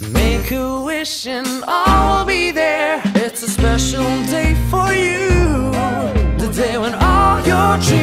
Make a wish and I'll be there. It's a special day for you. The day when all your dreams.